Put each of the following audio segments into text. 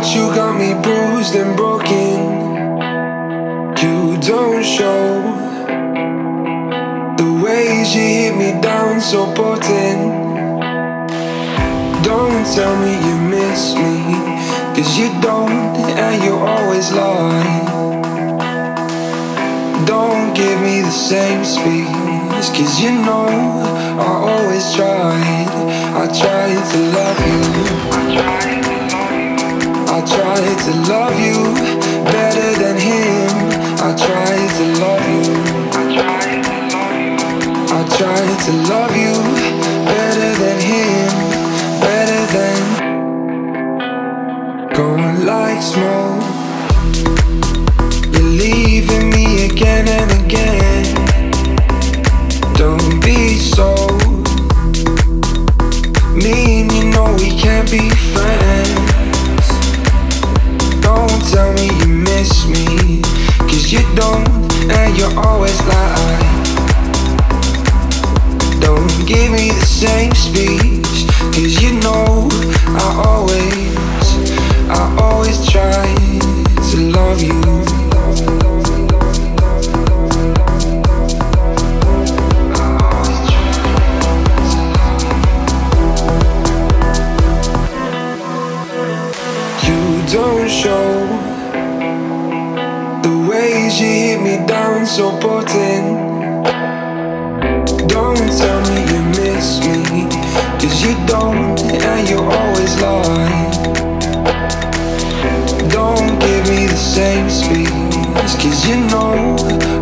notes, you got me bruised and broken. You don't show The ways you hit me down so potent. Don't tell me you miss me Cause you don't and you always lie. Don't give me the same space Cause you know I always tried. I tried to love you. I tried to love you better than him. I tried to love you. I tried to love you better than him, better than going like smoke. You're leaving me again and again. Don't you always lie. Don't give me the same speech, cause you know I always, I always try to love you. The ways you hit me down so potent. Don't tell me you miss me, cause you don't, and you always lie. Don't give me the same space, cause you know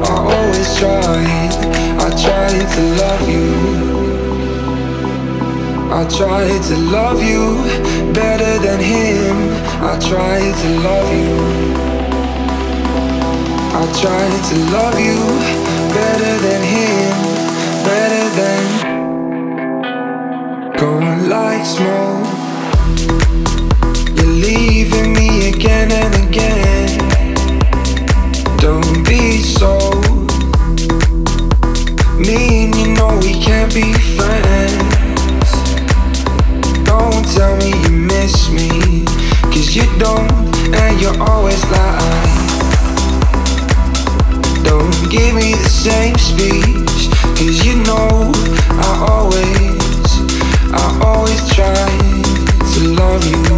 I always tried. I tried to love you. I tried to love you better than him. I tried to love you. I tried to love you better than him, better than going like smoke. You're leaving me again and again. Don't be so mean, you know we can't be friends. Don't tell me you miss me, cause you don't, and you're always lie. Give me the same speech, cause you know I always, I always try to love you.